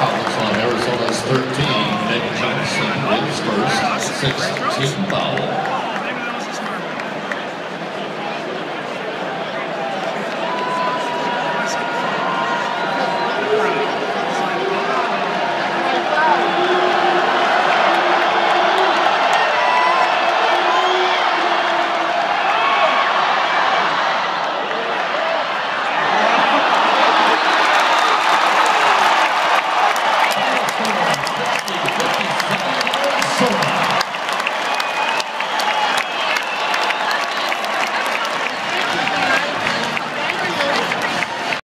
fouls on Arizona's 13. Nick Johnson is first, 16 foul.